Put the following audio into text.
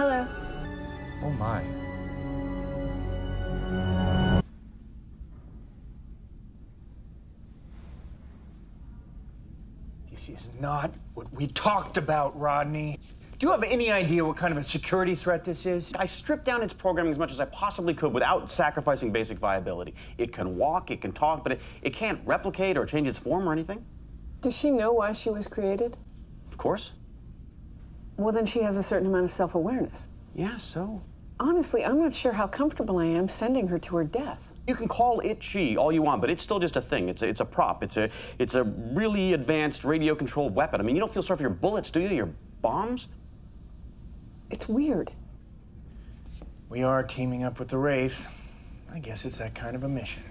Hello. Oh my. This is not what we talked about, Rodney. Do you have any idea what kind of a security threat this is? I stripped down its programming as much as I possibly could without sacrificing basic viability. It can walk, it can talk, but it, it can't replicate or change its form or anything. Does she know why she was created? Of course. Well, then she has a certain amount of self awareness. Yeah, so? Honestly, I'm not sure how comfortable I am sending her to her death. You can call it she all you want, but it's still just a thing. It's a, it's a prop. It's a, it's a really advanced radio controlled weapon. I mean, you don't feel sorry for your bullets, do you? Your bombs? It's weird. We are teaming up with the Wraith. I guess it's that kind of a mission.